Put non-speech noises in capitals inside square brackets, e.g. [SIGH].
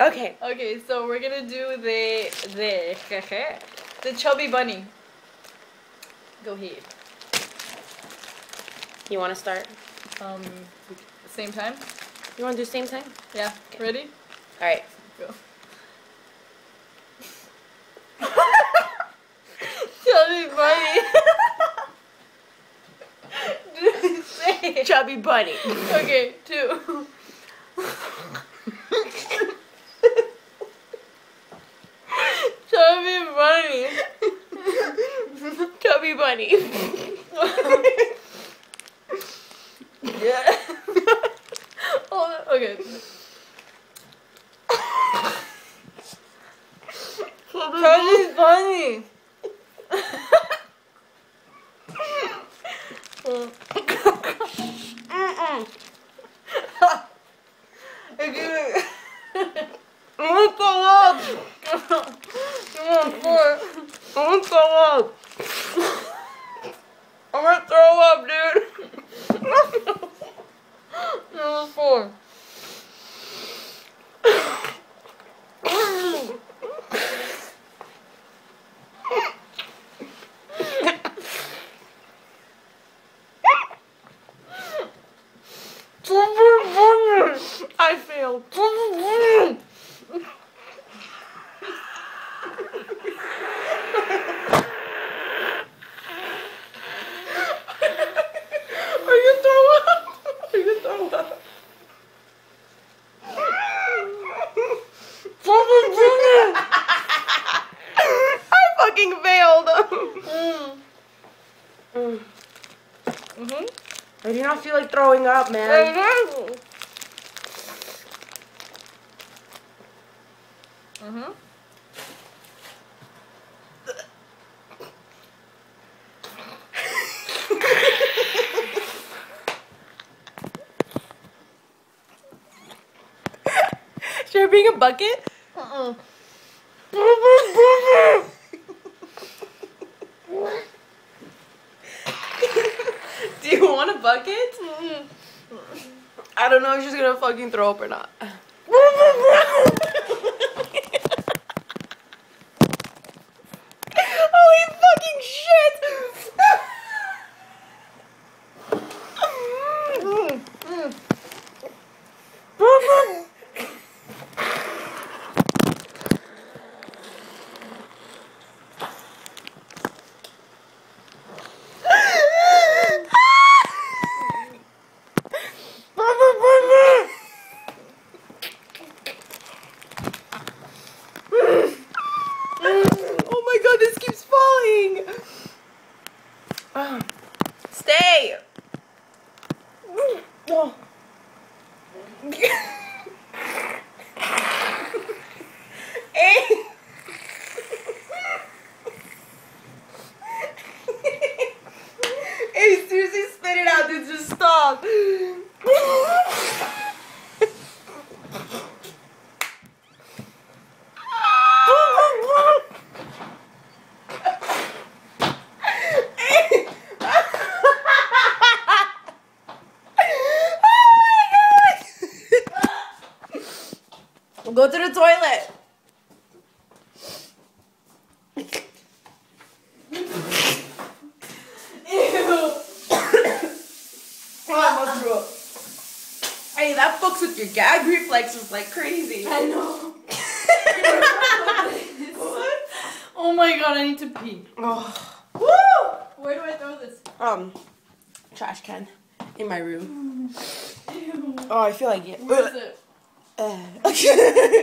Okay. Okay, so we're gonna do the the the chubby bunny. Go ahead. You want to start? Um, same time. You want to do same time? Yeah. Ready? All right. Go. [LAUGHS] chubby bunny. [LAUGHS] Chubby bunny. Okay, two. Chubby bunny. Bunny. [LAUGHS] yeah. On. Okay. Chubby [LAUGHS] bunny. Mm-mm. Okay. I'm gonna throw up. Come on, gonna throw up. I'm gonna throw up, dude. [LAUGHS] [LAUGHS] Number four. I failed. [LAUGHS] Are you throw up? Are you throw up? I fucking failed. Mm. Mhm. I do not feel like throwing up, man. Mhm. [LAUGHS] Should I bring a bucket? Uh-uh. [LAUGHS] [LAUGHS] Do you want a bucket? Mm-hmm. I don't know if she's gonna fucking throw up or not. Holy fucking shit! Mm, mm. oh my god, this keeps falling! Ah. Stay! Oh. Hey. hey, seriously, spit it out, dude. Just stop. Go to the toilet. Ew. I almost threw up. Hey, that fucks with your gag reflexes like crazy. I know. [LAUGHS] Oh my god, I need to pee. Oh. Woo! Where do I throw this? Um, trash can in my room. Ew. Oh, I feel like it. Where is it? Uh, [LAUGHS]